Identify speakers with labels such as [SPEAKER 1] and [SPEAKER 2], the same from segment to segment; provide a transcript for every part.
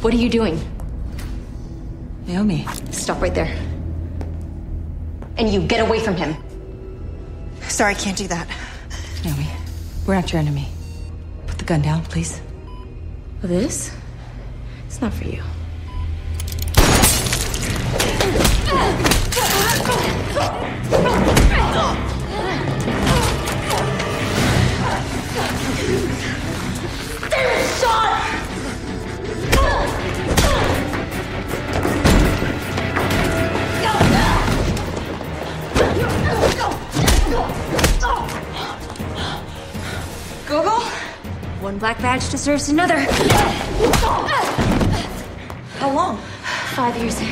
[SPEAKER 1] What are you doing?
[SPEAKER 2] Naomi.
[SPEAKER 1] Stop right there. And you get away from him.
[SPEAKER 2] Sorry, I can't do that. Naomi, we're not your enemy. Put the gun down, please.
[SPEAKER 1] This? It's not for you. One black badge deserves another.
[SPEAKER 2] How long?
[SPEAKER 1] Five years.
[SPEAKER 3] Hey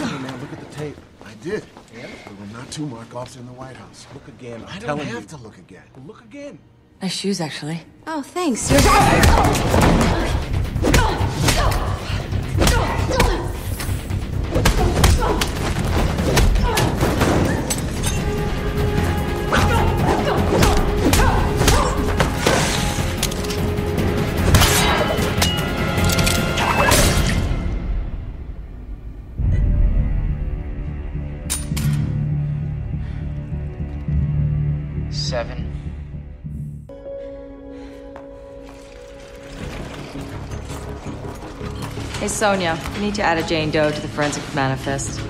[SPEAKER 3] man, look at the tape.
[SPEAKER 4] I did. There were not two Markovs in the White House.
[SPEAKER 3] Look again. I'm
[SPEAKER 4] I don't
[SPEAKER 3] telling
[SPEAKER 4] have
[SPEAKER 3] you.
[SPEAKER 4] to look again.
[SPEAKER 3] Look again.
[SPEAKER 2] Nice shoes, actually.
[SPEAKER 1] Oh, thanks. You're.
[SPEAKER 5] Seven.
[SPEAKER 2] Hey, Sonya. You need to add a Jane Doe to the forensic manifest.